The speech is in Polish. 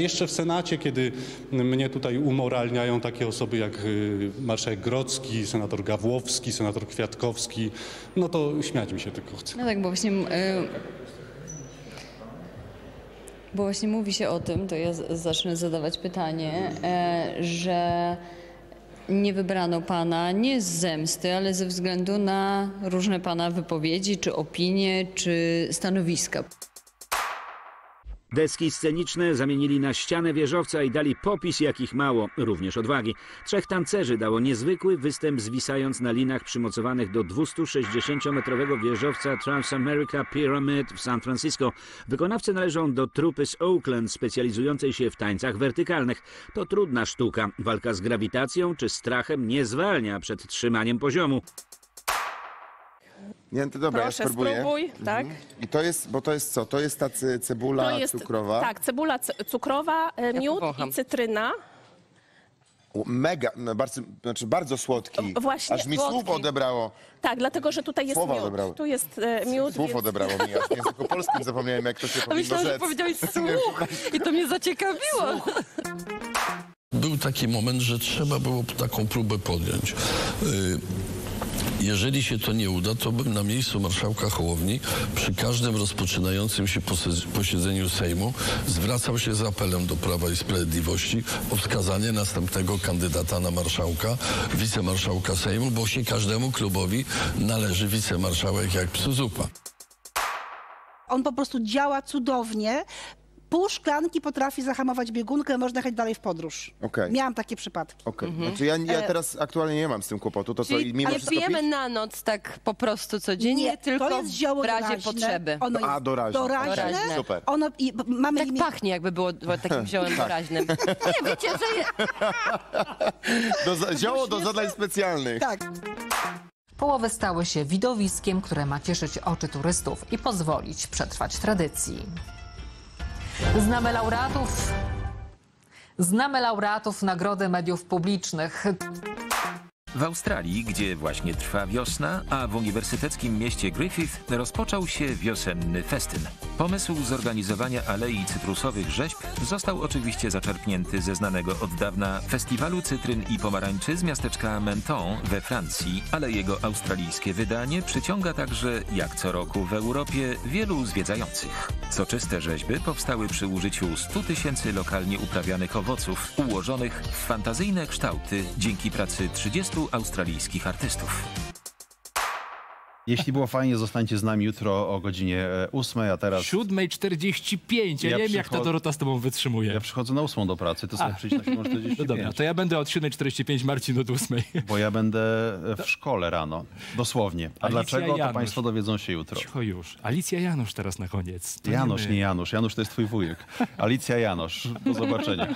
Jeszcze w Senacie, kiedy mnie tutaj umoralniają takie osoby jak y, marszałek Grodzki, senator Gawłowski, senator Kwiatkowski, no to śmiać mi się tylko chce. No tak, bo właśnie, y, bo właśnie mówi się o tym, to ja zacznę zadawać pytanie, e, że nie wybrano pana nie z zemsty, ale ze względu na różne pana wypowiedzi, czy opinie, czy stanowiska. Deski sceniczne zamienili na ścianę wieżowca i dali popis jakich mało, również odwagi. Trzech tancerzy dało niezwykły występ zwisając na linach przymocowanych do 260-metrowego wieżowca Transamerica Pyramid w San Francisco. Wykonawcy należą do trupy z Oakland specjalizującej się w tańcach wertykalnych. To trudna sztuka. Walka z grawitacją czy strachem nie zwalnia przed trzymaniem poziomu. Nie, to dobra, Proszę, ja spróbuję. spróbuj, tak. I to jest, bo to jest co? To jest ta ce- cebula To jest, cukrowa. Tak, cebula c- cukrowa, e, miód powącham. i cytryna. U, Mega, no bardzo, znaczy bardzo słodki. Właśnie, Aż mi słodki. słów odebrało. Tak, dlatego, że tutaj jest Słowa miód. odebrały. Tu jest e, miód, Słów więc... odebrało mi. Aż w języku polskim zapomniałem, jak to się powinno myślałam, że rzec. powiedziałeś słuch i to mnie zaciekawiło. Był taki moment, że trzeba było taką próbę podjąć. Y, Jeżeli się to nie uda, to bym na miejscu marszałka Hołowni przy każdym rozpoczynającym się posiedzeniu Sejmu zwracał się z apelem do Prawa i Sprawiedliwości o wskazanie następnego kandydata na marszałka, wicemarszałka Sejmu, bo się każdemu klubowi należy wicemarszałek jak psu zupa. On po prostu działa cudownie. Pół szklanki potrafi zahamować biegunkę, można jechać dalej w podróż. Okej. Miałam takie przypadki. Okej. Znaczy ja, ja teraz aktualnie nie mam z tym kłopotu. To co, i mimo ale wszystko pijemy pić? na noc tak po prostu codziennie, Nie, tylko to jest zioło w razie doraźne. potrzeby. Ono A, jest doraźne. doraźne. Doraźne. Super. Ono, i, b- mamy Tak limit- pachnie, jakby było takim ziołem doraźnym. Nie, wiecie, że je... Do, za- zioło do zadań specjalnych. Tak. Połowy stały się widowiskiem, które ma cieszyć oczy turystów i pozwolić przetrwać tradycji. Znamy laureatów. Znamy laureatów Nagrody Mediów Publicznych. W Australii, gdzie właśnie trwa wiosna, a w uniwersyteckim mieście Griffith rozpoczął się wiosenny festyn. Pomysł zorganizowania alei cytrusowych rzeźb został oczywiście zaczerpnięty ze znanego od dawna festiwalu cytryn i pomarańczy z miasteczka Menton we Francji, ale jego australijskie wydanie przyciąga także, jak co roku w Europie, wielu zwiedzających. Soczyste rzeźby powstały przy użyciu 100 tysięcy lokalnie uprawianych owoców, ułożonych w fantazyjne kształty dzięki pracy 30 australijskich artystów. Jeśli było fajnie, zostańcie z nami jutro o godzinie 8, a teraz 7.45. Ja, Ja nie wiem, jak ta Dorota z tobą wytrzymuje. ja przychodzę na 8 do pracy, ty sobie przyjdź na 7.45, No dobra, to ja będę od 7.45, Marcin od 8. bo ja będę w szkole rano, dosłownie. A Alicja dlaczego, to Janusz. państwo dowiedzą się jutro. Cicho już. Alicja Janusz teraz na koniec. To Janusz, my. nie Janusz. Janusz to jest twój wujek. Alicja Janosz. Do zobaczenia.